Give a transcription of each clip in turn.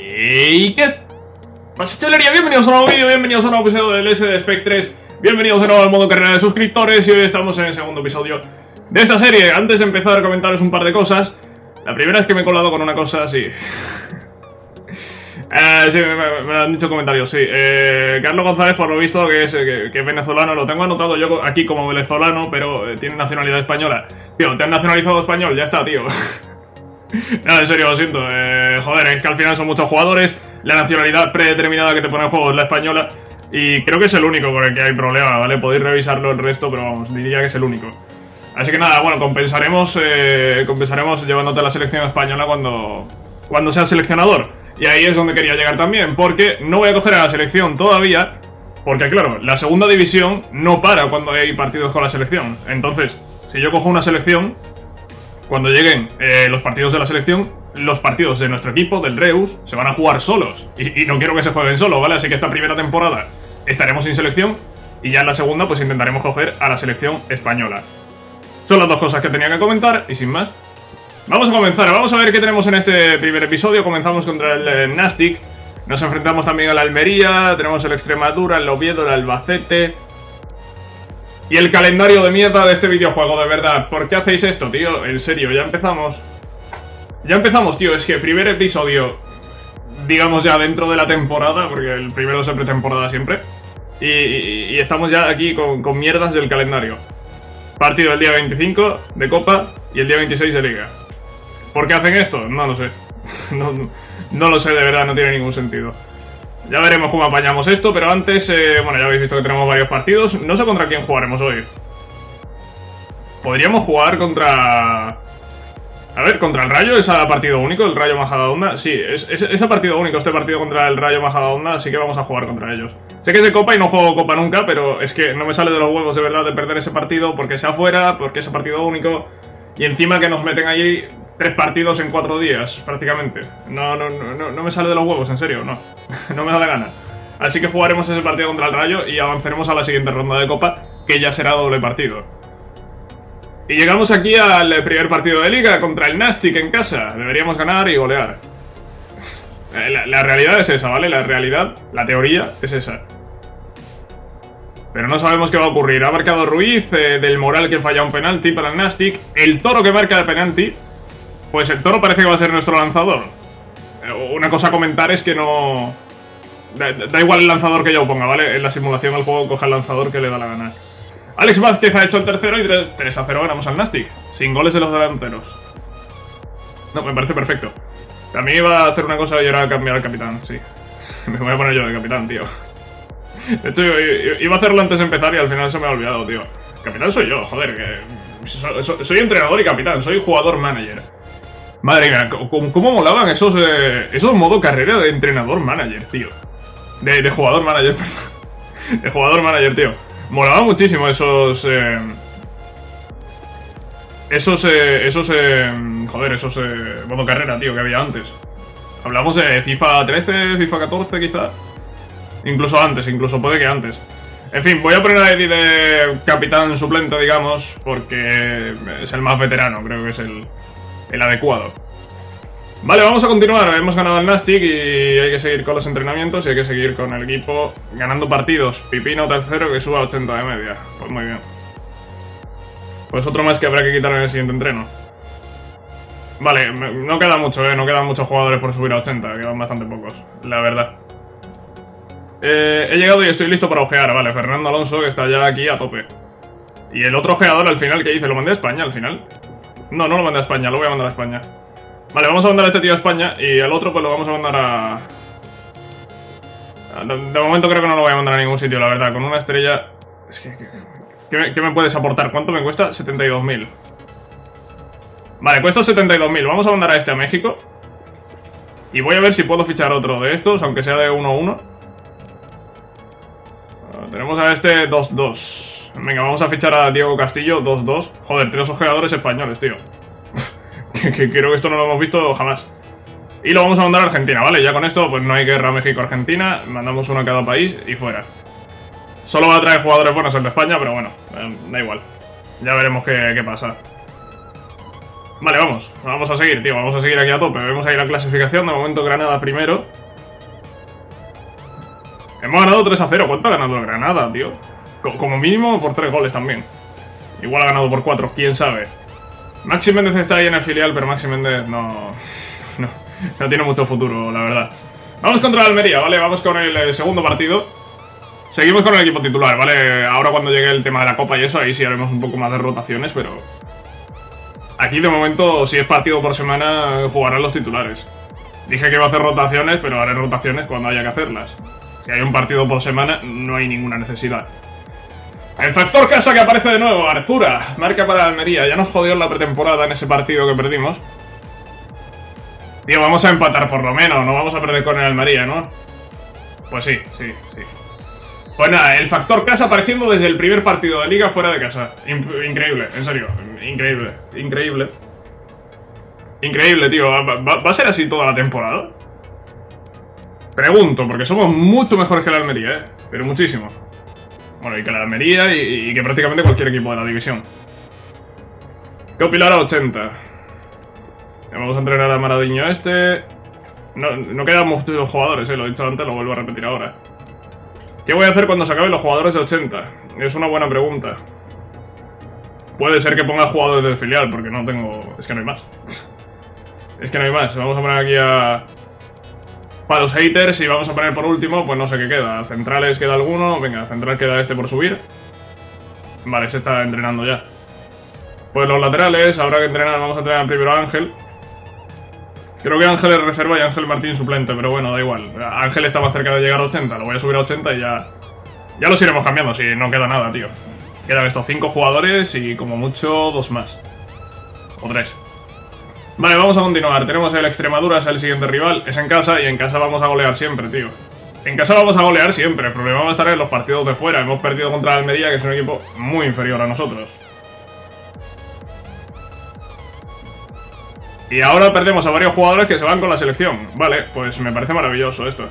¿Y qué? Pastelería, bienvenidos a un nuevo vídeo, bienvenidos a un nuevo episodio del S de Spec 3 Bienvenidos de nuevo al modo carrera de suscriptores y hoy estamos en el segundo episodio de esta serie Antes de empezar comentaros un par de cosas La primera es que me he colado con una cosa así Eh, sí, me, me lo han dicho comentarios, sí. Eh, Carlos González, por lo visto, que es, que, que es venezolano, lo tengo anotado yo aquí como venezolano, pero eh, tiene nacionalidad española. Tío, te han nacionalizado español, ya está, tío. no, en serio, lo siento. Eh, joder, es que al final son muchos jugadores. La nacionalidad predeterminada que te pone en juego es la española. Y creo que es el único con el que hay problema, ¿vale? Podéis revisarlo el resto, pero vamos, diría que es el único. Así que nada, bueno, compensaremos, eh, compensaremos llevándote a la selección española cuando, cuando seas seleccionador. Y ahí es donde quería llegar también, porque no voy a coger a la selección todavía, porque claro, la segunda división no para cuando hay partidos con la selección. Entonces, si yo cojo una selección, cuando lleguen eh, los partidos de la selección, los partidos de nuestro equipo, del Reus, se van a jugar solos. Y, no quiero que se jueguen solos, ¿vale? Así que esta primera temporada estaremos sin selección y ya en la segunda pues intentaremos coger a la selección española. Son las dos cosas que tenía que comentar y sin más. Vamos a comenzar, vamos a ver qué tenemos en este primer episodio. Comenzamos contra el eh, Nastic. Nos enfrentamos también a la Almería, tenemos el Extremadura, el Oviedo, el Albacete. Y el calendario de mierda de este videojuego, de verdad. ¿Por qué hacéis esto, tío? En serio, ya empezamos. Ya empezamos, tío. Es que primer episodio, digamos ya dentro de la temporada, porque el primero es pretemporada siempre. Y, y, y, estamos ya aquí con, mierdas del calendario. Partido el día 25 de Copa y el día 26 de Liga. ¿Por qué hacen esto? No lo sé. no, lo sé, de verdad, no tiene ningún sentido. Ya veremos cómo apañamos esto, pero antes, eh, bueno, ya habéis visto que tenemos varios partidos. No sé contra quién jugaremos hoy. Podríamos jugar contra... A ver, contra el Rayo, ¿es a partido único? ¿El Rayo Majadahonda? Sí, es, es, partido único este partido contra el Rayo Majadahonda, así que vamos a jugar contra ellos. Sé que es de Copa y no juego Copa nunca, pero es que no me sale de los huevos de verdad de perder ese partido porque sea fuera, porque es a partido único. Y encima que nos meten allí tres partidos en cuatro días, prácticamente. No, no, no, no me sale de los huevos, en serio, no. no me da la gana. Así que jugaremos ese partido contra el Rayo y avanzaremos a la siguiente ronda de Copa, que ya será doble partido. Y llegamos aquí al primer partido de Liga contra el Nastic en casa. Deberíamos ganar y golear. La, la realidad es esa, ¿vale? La realidad, la teoría es esa. Pero no sabemos qué va a ocurrir. Ha marcado Ruiz, eh, del Moral que falla un penalti para el Nastic. El Toro que marca el penalti. Pues el Toro parece que va a ser nuestro lanzador. Eh, una cosa a comentar es que no... Da, igual el lanzador que yo ponga, ¿vale? En la simulación del juego coge el lanzador que le da la gana. Alex Vázquez ha hecho el tercero y 3 a 0 ganamos al Nastic. Sin goles de los delanteros. No, me parece perfecto. También iba a hacer una cosa y era cambiar al capitán, sí. me voy a poner yo de capitán, tío. De hecho, iba a hacerlo antes de empezar y al final se me ha olvidado, tío. Capitán soy yo, joder, que... Soy entrenador y capitán, soy jugador-manager. Madre mía, ¿cómo, cómo molaban esos, eh, esos modo carrera de entrenador-manager, tío? De, de jugador-manager, perdón. De jugador-manager, tío. Molaban muchísimo esos... Eh, esos, eh, esos, eh, joder, esos eh, modo carrera, tío, que había antes. Hablamos de FIFA 13, FIFA 14, quizá. Incluso antes, incluso puede que antes. En fin, voy a poner a Eddie de capitán suplente, digamos, porque es el más veterano, creo que es el, el adecuado. Vale, vamos a continuar. Hemos ganado el Nastic y hay que seguir con los entrenamientos y hay que seguir con el equipo ganando partidos. Pipino tercero que suba a 80 de media. Pues muy bien. Pues otro más que habrá que quitar en el siguiente entreno. Vale, no queda mucho, ¿eh? No quedan muchos jugadores por subir a 80. Quedan bastante pocos, la verdad. Eh, he llegado y estoy listo para ojear. Vale, Fernando Alonso que está ya aquí a tope. Y el otro ojeador al final, ¿qué dice? ¿Lo mandé a España al final? No, no lo mandé a España, lo voy a mandar a España. Vale, vamos a mandar a este tío a España y al otro pues lo vamos a mandar a... De, momento creo que no lo voy a mandar a ningún sitio, la verdad. Con una estrella... Es que... ¿Qué me, puedes aportar? ¿Cuánto me cuesta? 72.000. Vale, cuesta 72.000. Vamos a mandar a este a México. Y voy a ver si puedo fichar otro de estos, aunque sea de 1-1. Tenemos a este 2-2. Venga, vamos a fichar a Diego Castillo 2-2. Joder, tres ojeadores españoles, tío. que, que, creo que esto no lo hemos visto jamás. Y lo vamos a mandar a Argentina, ¿vale? Ya con esto, pues no hay guerra México-Argentina. Mandamos uno a cada país y fuera. Solo va a traer jugadores buenos el de España, pero bueno, eh, da igual. Ya veremos qué, pasa. Vale, vamos. Vamos a seguir, tío. Vamos a seguir aquí a tope. Vemos ahí la clasificación. De momento Granada primero. Hemos ganado 3 a 0. ¿Cuánto ha ganado Granada, tío? Como mínimo por 3 goles también. Igual ha ganado por 4, quién sabe. Maxi Méndez está ahí en el filial, pero Maxi Méndez no, no, tiene mucho futuro, la verdad. Vamos contra la Almería, ¿vale? Vamos con el eh, segundo partido. Seguimos con el equipo titular, ¿vale? Ahora cuando llegue el tema de la Copa y eso, ahí sí haremos un poco más de rotaciones, pero... Aquí de momento, si es partido por semana, jugarán los titulares. Dije que iba a hacer rotaciones, pero haré rotaciones cuando haya que hacerlas. Si hay un partido por semana, no hay ninguna necesidad. El factor casa que aparece de nuevo, Arzura, marca para Almería. Ya nos jodió la pretemporada en ese partido que perdimos. Tío, vamos a empatar por lo menos, no vamos a perder con el Almería, ¿no? Pues sí, sí, sí. Pues nada, el factor casa apareciendo desde el primer partido de liga fuera de casa. increíble, en serio, increíble, increíble. Increíble, tío. ¿Va, a ser así toda la temporada? Pregunto, porque somos mucho mejores que el Almería, ¿eh? Pero muchísimo. Bueno, y que la Almería y, que prácticamente cualquier equipo de la división. Copilar a 80. Vamos a entrenar a Maradiño este. No, no quedan muchos jugadores, eh, lo he dicho antes, lo vuelvo a repetir ahora. ¿Qué voy a hacer cuando se acaben los jugadores de 80? Es una buena pregunta. Puede ser que ponga jugadores del filial, porque no tengo... Es que no hay más. es que no hay más. Vamos a poner aquí a... Para los haters, y vamos a poner por último, pues no sé qué queda. Centrales queda alguno. Venga, central queda este por subir. Vale, se está entrenando ya. Pues los laterales, habrá que entrenar, vamos a entrenar primero a Ángel. Creo que Ángel es reserva y Ángel Martín suplente, pero bueno, da igual. Ángel está más cerca de llegar a 80, lo voy a subir a 80 y ya... Ya los iremos cambiando, si no queda nada, tío. Quedan estos 5 jugadores y como mucho dos más. O tres. Vale, vamos a continuar. Tenemos el Extremadura, es el siguiente rival. Es en casa y en casa vamos a golear siempre, tío. En casa vamos a golear siempre. El problema va a estar en los partidos de fuera. Hemos perdido contra Almería, que es un equipo muy inferior a nosotros. Y ahora perdemos a varios jugadores que se van con la selección. Vale, pues me parece maravilloso esto.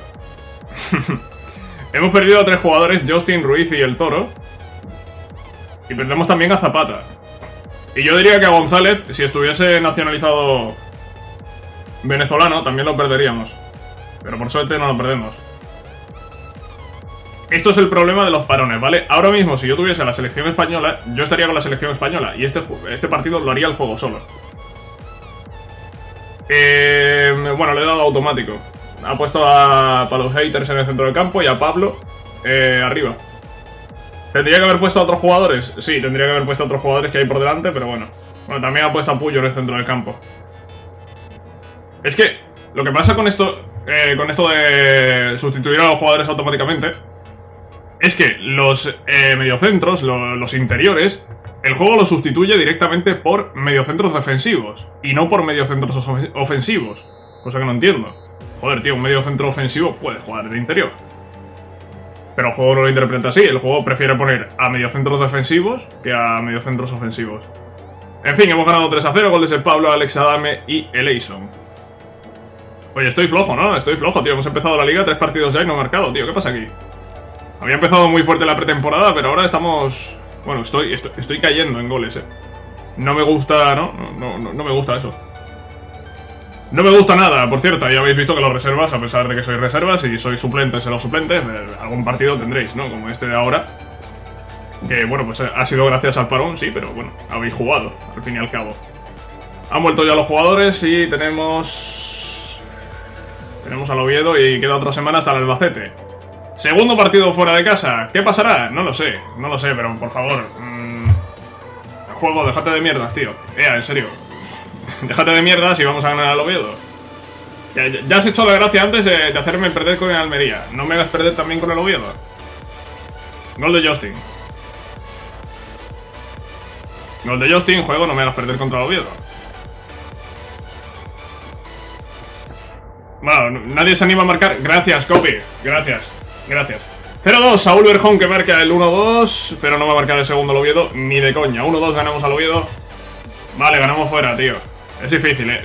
Hemos perdido a tres jugadores, Justin, Ruiz y el Toro. Y perdemos también a Zapata. Y yo diría que a González, si estuviese nacionalizado venezolano, también lo perderíamos. Pero por suerte no lo perdemos. Esto es el problema de los parones, ¿vale? Ahora mismo, si yo tuviese la selección española, yo estaría con la selección española. Y este, este partido lo haría el juego solo. Eh, bueno, le he dado automático. Ha puesto a, para los haters en el centro del campo y a Pablo eh, arriba. ¿Tendría que haber puesto a otros jugadores? Sí, tendría que haber puesto a otros jugadores que hay por delante, pero bueno. Bueno, también ha puesto a Puyo en el centro del campo. Es que lo que pasa con esto, eh, con esto de sustituir a los jugadores automáticamente, es que los eh, mediocentros, los interiores, el juego los sustituye directamente por mediocentros defensivos y no por mediocentros ofensivos. Cosa que no entiendo. Joder, tío, un mediocentro ofensivo puede jugar de interior. Pero el juego no lo interpreta así, el juego prefiere poner a mediocentros defensivos que a mediocentros ofensivos. En fin, hemos ganado 3 a 0, goles de Pablo, Alex Adame y Eleison. Oye, estoy flojo, ¿no? Estoy flojo, tío. Hemos empezado la liga, tres partidos ya y no he marcado, tío. ¿Qué pasa aquí? Había empezado muy fuerte la pretemporada, pero ahora estamos... Bueno, estoy, estoy, cayendo en goles, eh. No me gusta, ¿no? No, no, no me gusta eso. No me gusta nada, por cierto, ya habéis visto que los reservas, a pesar de que soy reservas y soy suplentes en los suplentes, eh, algún partido tendréis, ¿no? Como este de ahora. Que, bueno, pues ha sido gracias al parón, sí, pero bueno, habéis jugado, al fin y al cabo. Han vuelto ya los jugadores y tenemos... Tenemos al Oviedo y queda otra semana hasta el Albacete. Segundo partido fuera de casa. ¿Qué pasará? No lo sé, no lo sé, pero por favor... Mmm... Juego, déjate de mierdas, tío. Ea, en serio. Déjate de mierda si vamos a ganar al Oviedo. Ya, has hecho la gracia antes de, hacerme perder con el Almería. No me hagas perder también con el Oviedo. Gol de Justin. Gol de Justin, juego, no me hagas perder contra el Oviedo. Bueno, nadie se anima a marcar. Gracias, Copy. Gracias, gracias. 0-2, Saúl Berjón que marca el 1-2, pero no va a marcar el segundo Oviedo, ni de coña. 1-2 ganamos al Oviedo. Vale, ganamos fuera, tío. Es difícil, ¿eh?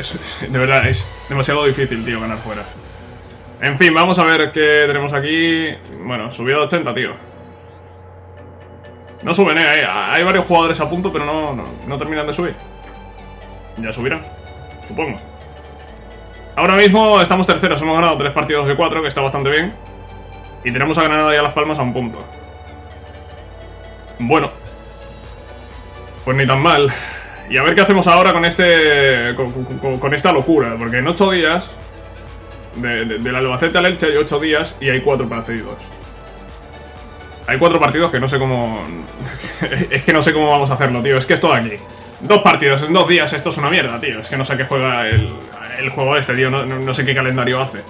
de verdad, es demasiado difícil, tío, ganar fuera. En fin, vamos a ver qué tenemos aquí. Bueno, subió a 80, tío. No suben, ¿eh? Hay, varios jugadores a punto, pero no, no, terminan de subir. ya subirán, supongo. Ahora mismo estamos terceros, hemos ganado tres partidos de cuatro, que está bastante bien. Y tenemos a Granada y a Las Palmas a un punto. Bueno. Pues ni tan mal. Y a ver qué hacemos ahora con este. con, esta locura. Porque en ocho días. De, del Albacete al Elche hay ocho días y hay cuatro partidos. Hay cuatro partidos que no sé cómo... es que no sé cómo vamos a hacerlo, tío. Es que es todo aquí. Dos partidos en dos días, esto es una mierda, tío. Es que no sé qué juega el, el juego este, tío. No sé qué calendario hace.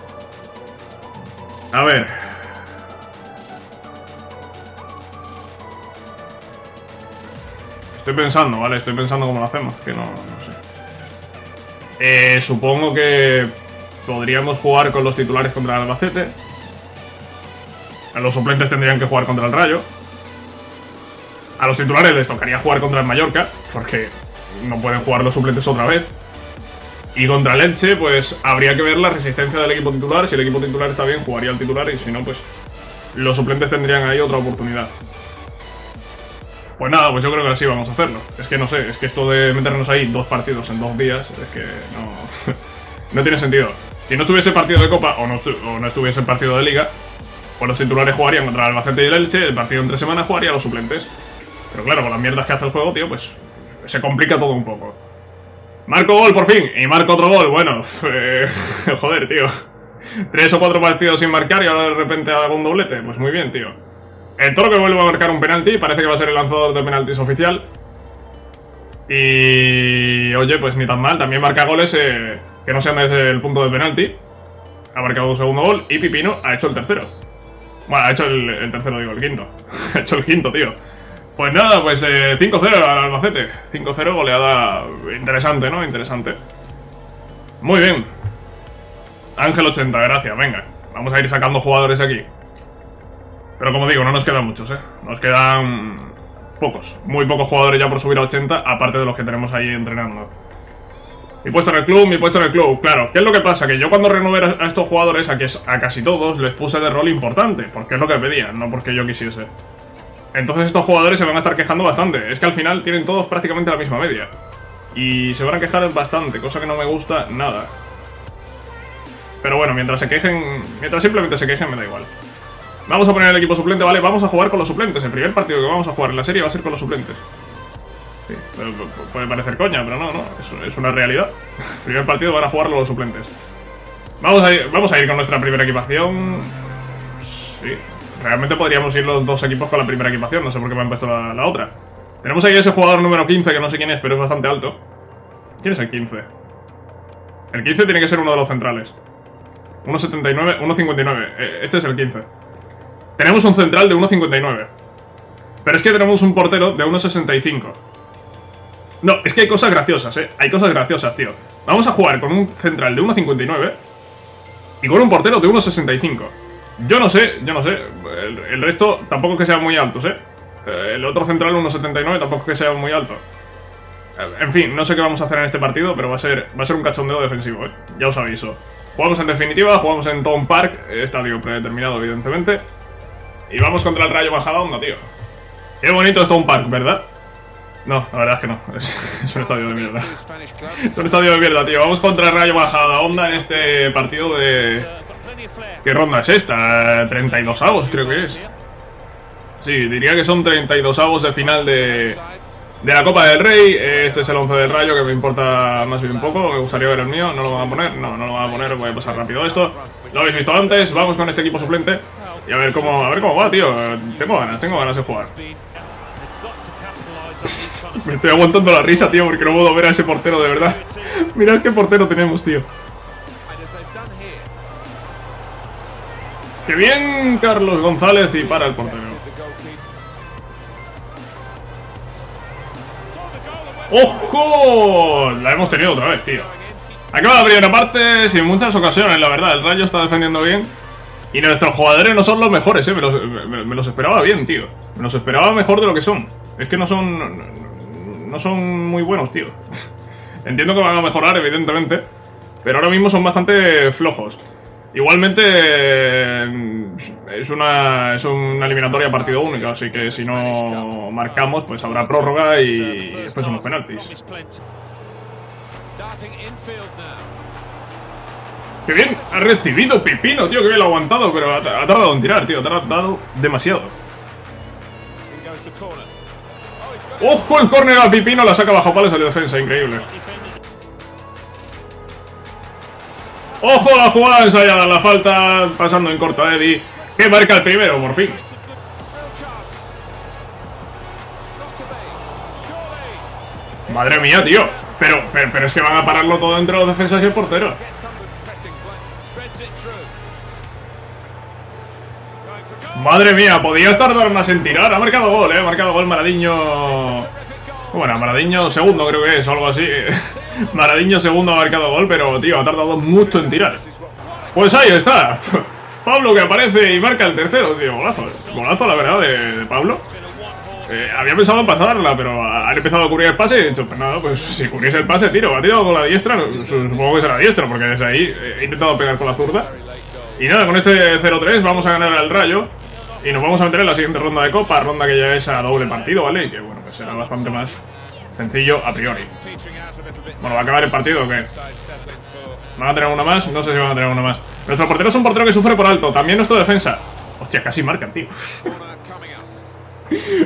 A ver... Estoy pensando, ¿vale? Estoy pensando cómo lo hacemos, que no, no sé. Eh, supongo que podríamos jugar con los titulares contra el Albacete. Los suplentes tendrían que jugar contra el Rayo. A los titulares les tocaría jugar contra el Mallorca, porque no pueden jugar los suplentes otra vez. Y contra el Elche, pues habría que ver la resistencia del equipo titular. Si el equipo titular está bien, jugaría el titular, y si no, pues los suplentes tendrían ahí otra oportunidad. Pues nada, pues yo creo que así vamos a hacerlo. Es que no sé, es que esto de meternos ahí dos partidos en dos días, es que no, no tiene sentido. Si no estuviese partido de Copa o no, estuviese el partido de Liga, pues los titulares jugarían contra el Albacete y el Elche, el partido entre semanas jugaría los suplentes. Pero claro, con las mierdas que hace el juego, tío, pues se complica todo un poco. Marco gol, por fin. Y marco otro gol. Bueno, joder, tío. Tres o cuatro partidos sin marcar y ahora de repente hago un doblete. Pues muy bien, tío. El Toro que vuelve a marcar un penalti. Parece que va a ser el lanzador de penaltis oficial. Y... Oye, pues ni tan mal. También marca goles eh, que no sean desde el punto de penalti. Ha marcado un segundo gol. Y Pipino ha hecho el tercero. Bueno, ha hecho el, tercero, digo, el quinto. ha hecho el quinto, tío. Pues nada, pues 5-0 eh, al Albacete. 5-0, goleada interesante, ¿no? Interesante. Muy bien. Ángel 80, gracias, venga. Vamos a ir sacando jugadores aquí. Pero como digo, no nos quedan muchos, ¿eh? Nos quedan pocos. Muy pocos jugadores ya por subir a 80, aparte de los que tenemos ahí entrenando. Mi puesto en el club, mi puesto en el club. Claro, ¿qué es lo que pasa? Que yo cuando renové a estos jugadores, a, que, a casi todos, les puse de rol importante. Porque es lo que pedían, no porque yo quisiese. Entonces estos jugadores se van a estar quejando bastante. Es que al final tienen todos prácticamente la misma media. Y se van a quejar bastante, cosa que no me gusta nada. Pero bueno, mientras se quejen... Mientras simplemente se quejen me da igual. Vamos a poner el equipo suplente, ¿vale? Vamos a jugar con los suplentes. El primer partido que vamos a jugar en la serie va a ser con los suplentes. Sí, puede parecer coña, pero no, no, es, una realidad. El primer partido van a jugar los suplentes. Vamos a, ir, vamos a ir con nuestra primera equipación. Sí, realmente podríamos ir los dos equipos con la primera equipación, no sé por qué me han puesto la, otra. Tenemos ahí ese jugador número 15, que no sé quién es, pero es bastante alto. ¿Quién es el 15? El 15 tiene que ser uno de los centrales. 1.79, 1.59. Eh, este es el 15. Tenemos un central de 1.59. Pero es que tenemos un portero de 1.65. No, es que hay cosas graciosas, ¿eh? Hay cosas graciosas, tío. Vamos a jugar con un central de 1.59 y con un portero de 1.65. Yo no sé, yo no sé. El, resto tampoco que sean muy altos, ¿eh? ¿eh? El otro central 1.79 tampoco que sea muy alto. En fin, no sé qué vamos a hacer en este partido, pero va a ser, va a ser un cachondeo defensivo, ¿eh? Ya os aviso. Jugamos en definitiva, jugamos en Tom Park, estadio predeterminado, evidentemente. Y vamos contra el Rayo Bajada Onda, tío. Qué bonito es Tom Park, ¿verdad? No, la verdad es que no. Es, un estadio de mierda. Es un estadio de mierda, tío. Vamos contra el Rayo Bajada Onda en este partido de... ¿Qué ronda es esta? 32 avos, creo que es. Sí, diría que son 32 avos de final de, de la Copa del Rey. Este es el 11 del Rayo, que me importa más bien un poco. Me gustaría ver el mío. ¿No lo van a poner? No, no lo van a poner. Voy a pasar rápido esto. Lo habéis visto antes. Vamos con este equipo suplente. Y a ver cómo, a ver cómo va, tío. Tengo ganas, tengo ganas de jugar. Me estoy aguantando la risa, tío, porque no puedo ver a ese portero, de verdad. Mirad qué portero tenemos, tío. ¡Qué bien, Carlos González! Y para el portero. ¡Ojo! La hemos tenido otra vez, tío. Acaba la primera parte sin muchas ocasiones, la verdad. El Rayo está defendiendo bien. Y nuestros jugadores no son los mejores, ¿eh? Me los, esperaba bien, tío. Me los esperaba mejor de lo que son. Es que no son no son muy buenos, tío. Entiendo que van a mejorar, evidentemente, pero ahora mismo son bastante flojos. Igualmente es una, es una eliminatoria partido único, así que si no marcamos, pues habrá prórroga y después unos penaltis. ¡Qué bien! Ha recibido Pipino, tío, que bien lo ha aguantado, pero ha, tardado en tirar, tío. Ha tardado demasiado. ¡Ojo el córner a Pipino! La saca bajo palos de defensa, increíble. ¡Ojo la jugada ensayada! La falta pasando en corto a Eddie. Que marca el primero, por fin. Madre mía, tío. Pero, pero, pero es que van a pararlo todo entre los defensas y el portero. Madre mía, podía tardar más en tirar. Ha marcado gol, eh. Ha marcado gol Maradiño. Bueno, Maradiño segundo creo que es, o algo así. Maradiño segundo ha marcado gol, pero tío, ha tardado mucho en tirar. Pues ahí está. Pablo que aparece y marca el tercero, tío. Golazo. Golazo, la verdad, de, Pablo. Eh, había pensado en pasarla, pero han empezado a cubrir el pase y he dicho, pues nada, pues si cubriese el pase, tiro. Ha tirado con la diestra, supongo que será diestra, porque desde ahí he intentado pegar con la zurda. Y nada, con este 0-3 vamos a ganar al Rayo. Y nos vamos a meter en la siguiente ronda de Copa, ronda que ya es a doble partido, ¿vale? Y que bueno, pues será bastante más sencillo a priori. Bueno, ¿va a acabar el partido o qué? ¿Van a tener una más? No sé si van a tener una más. Nuestro portero es un portero que sufre por alto. También nuestro defensa. Hostia, casi marca, tío.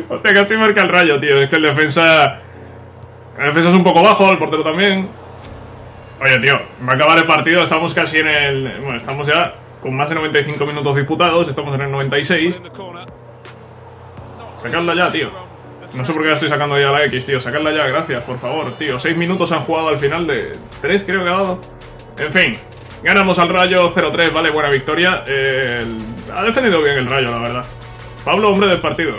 Hostia, casi marca el rayo, tío. Es que el defensa... El defensa es un poco bajo, el portero también. Oye, tío, va a acabar el partido. Estamos casi en el... Bueno, estamos ya con más de 95 minutos disputados, estamos en el 96. Sacadla ya, tío. No sé por qué la estoy sacando ya la X, tío. Sacadla ya, gracias, por favor, tío. 6 minutos han jugado al final de 3, creo que ha dado. En fin, ganamos al Rayo 0-3, vale, buena victoria. Ha defendido bien el Rayo, la verdad. Pablo, hombre del partido.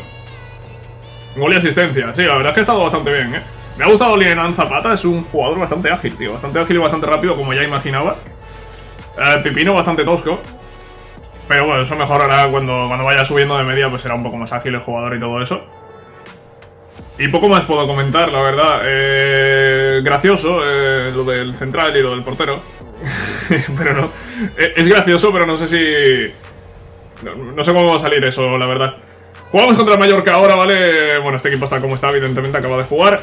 Gol y asistencia. Sí, la verdad es que ha estado bastante bien, ¿eh? Me ha gustado Lienan Zapata, es un jugador bastante ágil, tío. Bastante ágil y bastante rápido, como ya imaginaba. El Pipino bastante tosco. Pero bueno, eso mejorará cuando, cuando vaya subiendo de media, pues será un poco más ágil el jugador y todo eso. Y poco más puedo comentar, la verdad. Eh, gracioso eh, lo del central y lo del portero. pero no. Eh, es gracioso, pero no sé si... No, sé cómo va a salir eso, la verdad. Jugamos contra Mallorca ahora, ¿vale? Bueno, este equipo está como está, evidentemente acaba de jugar.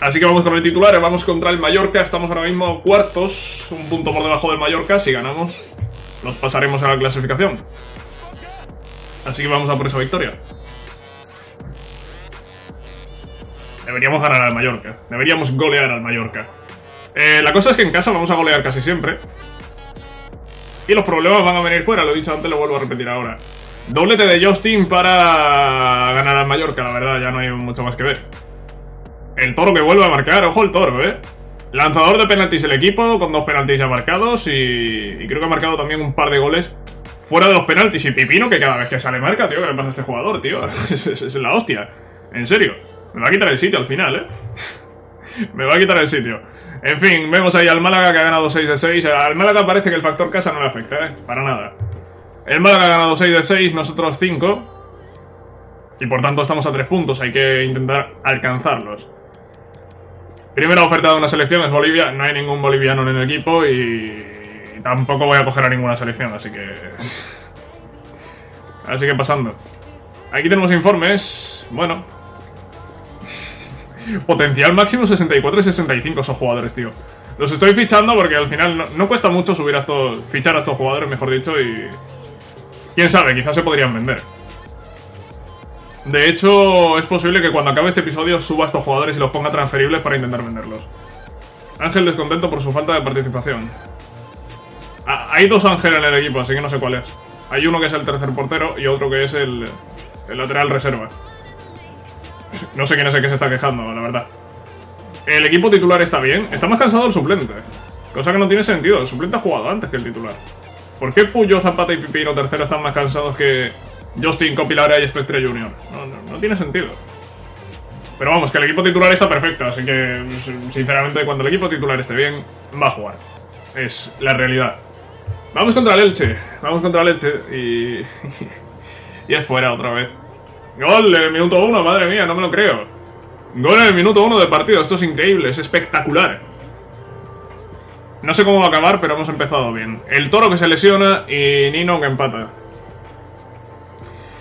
Así que vamos con el titular, vamos contra el Mallorca, estamos ahora mismo cuartos, un punto por debajo del Mallorca, si ganamos nos pasaremos a la clasificación. Así que vamos a por esa victoria. Deberíamos ganar al Mallorca, deberíamos golear al Mallorca. Eh, la cosa es que en casa vamos a golear casi siempre. Y los problemas van a venir fuera, lo he dicho antes, lo vuelvo a repetir ahora. Doblete de Justin para ganar al Mallorca, la verdad, ya no hay mucho más que ver. El toro que vuelve a marcar, ojo el toro, ¿eh? Lanzador de penaltis el equipo, con dos penaltis ya marcados y, creo que ha marcado también un par de goles fuera de los penaltis. Y Pipino, que cada vez que sale marca, tío, ¿qué le pasa a este jugador, tío? es, la hostia. En serio. Me va a quitar el sitio al final, ¿eh? Me va a quitar el sitio. En fin, vemos ahí al Málaga que ha ganado 6 de 6. Al Málaga parece que el factor casa no le afecta, ¿eh? Para nada. El Málaga ha ganado 6 de 6, nosotros 5. Y por tanto estamos a 3 puntos, hay que intentar alcanzarlos. Primera oferta de una selección es Bolivia. No hay ningún boliviano en el equipo y tampoco voy a coger a ninguna selección, así que... Así que pasando. Aquí tenemos informes. Bueno. Potencial máximo 64 y 65 esos jugadores, tío. Los estoy fichando porque al final no, cuesta mucho subir a estos... Fichar a estos jugadores, mejor dicho, y... Quién sabe, quizás se podrían vender. De hecho, es posible que cuando acabe este episodio suba a estos jugadores y los ponga transferibles para intentar venderlos. Ángel descontento por su falta de participación. Ah, hay dos Ángeles en el equipo, así que no sé cuál es. Hay uno que es el tercer portero y otro que es el, el lateral reserva. No sé quién es el que se está quejando, la verdad. El equipo titular está bien. Está más cansado el suplente. Cosa que no tiene sentido. El suplente ha jugado antes que el titular. ¿Por qué Puyo, Zapata y Pipino tercero están más cansados que, Justin Copilara y Spectre Jr. No, tiene sentido. Pero vamos, que el equipo titular está perfecto, así que, sinceramente, cuando el equipo titular esté bien, va a jugar. Es la realidad. Vamos contra el Elche, vamos contra el Elche y... y es fuera otra vez. Gol en el minuto 1, madre mía, no me lo creo. Gol en el minuto 1 del partido, esto es increíble, es espectacular. No sé cómo va a acabar, pero hemos empezado bien. El Toro que se lesiona y Nino que empata.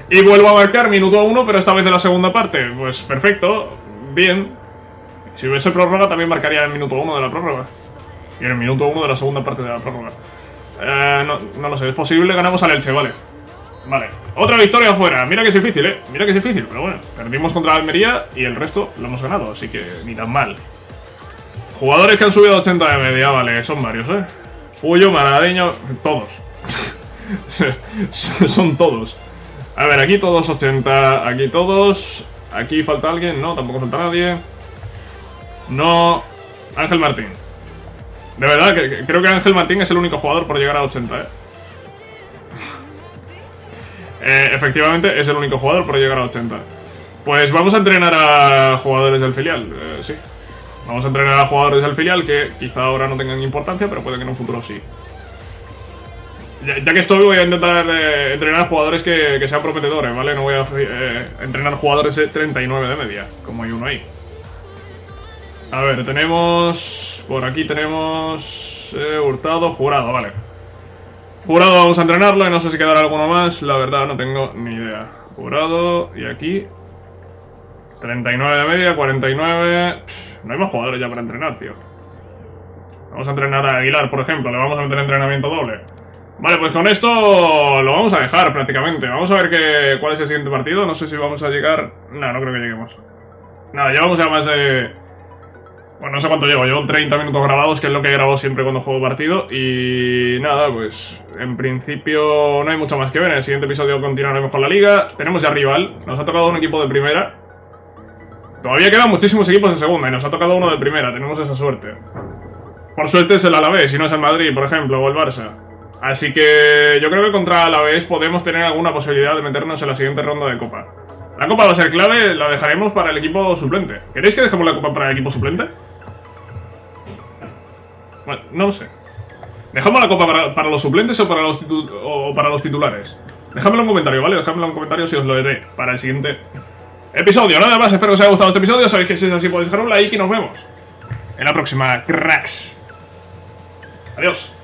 Y vuelvo a marcar minuto 1, pero esta vez de la segunda parte. Pues perfecto, bien. Si hubiese prórroga también marcaría el minuto 1 de la prórroga. Y el minuto 1 de la segunda parte de la prórroga. Eh, no, no lo sé, es posible, ganamos al Elche, vale. Vale, otra victoria afuera. Mira que es difícil, eh. Mira que es difícil, pero bueno. Perdimos contra Almería y el resto lo hemos ganado, así que ni tan mal. Jugadores que han subido a 80 de media, vale, son varios, eh. Puyo, Maradeño, todos. son todos. A ver, aquí todos 80, aquí todos. Aquí falta alguien, no, tampoco falta nadie. No, Ángel Martín. De verdad, que, creo que Ángel Martín es el único jugador por llegar a 80, ¿eh? eh, efectivamente, es el único jugador por llegar a 80. Pues vamos a entrenar a jugadores del filial, eh, sí. Vamos a entrenar a jugadores del filial que quizá ahora no tengan importancia, pero puede que en un futuro sí. Ya, que estoy, voy a intentar eh, entrenar jugadores que, sean prometedores, ¿vale? No voy a entrenar jugadores de 39 de media, como hay uno ahí. A ver, tenemos... Por aquí tenemos... Eh, hurtado, jurado, vale. Jurado vamos a entrenarlo y no sé si quedará alguno más. La verdad no tengo ni idea. Jurado y aquí... 39 de media, 49... no hay más jugadores ya para entrenar, tío. Vamos a entrenar a Aguilar, por ejemplo. Le vamos a meter entrenamiento doble. Vale, pues con esto lo vamos a dejar prácticamente. Vamos a ver qué, cuál es el siguiente partido. No sé si vamos a llegar... No, no creo que lleguemos. Nada, llevamos ya más de... Bueno, no sé cuánto llevo, llevo 30 minutos grabados, que es lo que grabo siempre cuando juego partido. Y nada, pues en principio no hay mucho más que ver. En el siguiente episodio continuaremos con la liga. Tenemos ya rival, nos ha tocado un equipo de primera. Todavía quedan muchísimos equipos de segunda y nos ha tocado uno de primera, tenemos esa suerte. Por suerte es el Alavés, si no es el Madrid, por ejemplo, o el Barça. Así que yo creo que contra Alavés podemos tener alguna posibilidad de meternos en la siguiente ronda de Copa. La Copa va a ser clave, la dejaremos para el equipo suplente. ¿Queréis que dejemos la Copa para el equipo suplente? Bueno, no lo sé. ¿Dejamos la copa para, los suplentes o para los, o para los titulares? Dejadmelo en un comentario, ¿vale? Dejadmelo en un comentario si os lo haré para el siguiente episodio. Nada más, espero que os haya gustado este episodio. Sabéis que si es así podéis dejar un like y nos vemos en la próxima, cracks. Adiós.